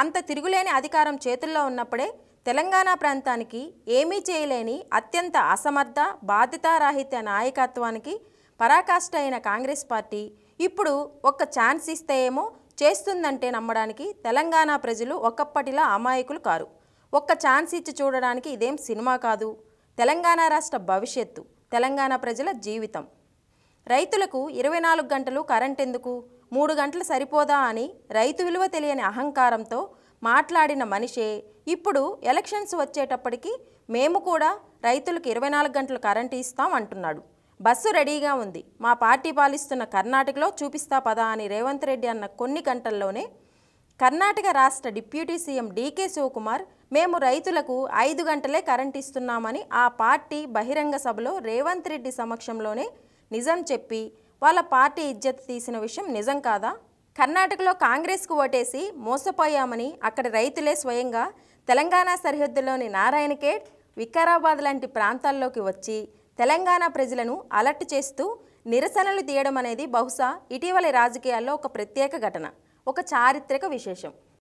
అంత తిరుగులేని అధికారం చేతుల్లో ఉన్నప్పుడే తెలంగాణ ప్రాంతానికి ఏమీ చేయలేని అత్యంత అసమర్థ బాధ్యతారాహిత్య నాయకత్వానికి పరాకాష్ట అయిన కాంగ్రెస్ పార్టీ ఇప్పుడు ఒక్క ఛాన్స్ ఇస్తే ఏమో చేస్తుందంటే నమ్మడానికి తెలంగాణ ప్రజలు ఒకప్పటిలా అమాయకులు కారు. ఒక్క ఛాన్స్ ఇచ్చి చూడడానికి ఇదేం సినిమా కాదు. తెలంగాణ రాష్ట్ర భవిష్యత్తు తెలంగాణ ప్రజల జీవితం. రైతులకు ఇరవై నాలుగు గంటలు కరెంట్ ఎందుకు? మూడు గంటలు సరిపోదా అని రైతు విలువ తెలియని అహంకారంతో మాట్లాడిన మనిషే ఇప్పుడు ఎలక్షన్స్ వచ్చేటప్పటికి మేము కూడా రైతులకు ఇరవై నాలుగు గంటలు కరెంటు ఇస్తాం అంటున్నాడు. బస్సు రెడీగా ఉంది. మా పార్టీ పాలిస్తున్న కర్ణాటకలో చూపిస్తా పదా అని రేవంత్ రెడ్డి అన్న కొన్ని గంటల్లోనే కర్ణాటక రాష్ట్ర డిప్యూటీ సీఎం డీకే శివకుమార్ మేము రైతులకు ఐదు గంటలే కరెంట్ ఇస్తున్నామని ఆ పార్టీ బహిరంగ సభలో రేవంత్ రెడ్డి సమక్షంలోనే నిజం చెప్పి వాళ్ళ పార్టీ ఇజ్జత్ తీసిన విషయం నిజం కాదా? కర్ణాటకలో కాంగ్రెస్కు ఓటేసి మోసపోయామని అక్కడి రైతులే స్వయంగా తెలంగాణ సరిహద్దులోని నారాయణఖేడ్ వికారాబాద్ లాంటి ప్రాంతాల్లోకి వచ్చి తెలంగాణ ప్రజలను అలర్ట్ చేస్తూ నిరసనలు తీయడం అనేది బహుశా ఇటీవలి రాజకీయాల్లో ఒక ప్రత్యేక ఘటన ఒక చారిత్రక విశేషం.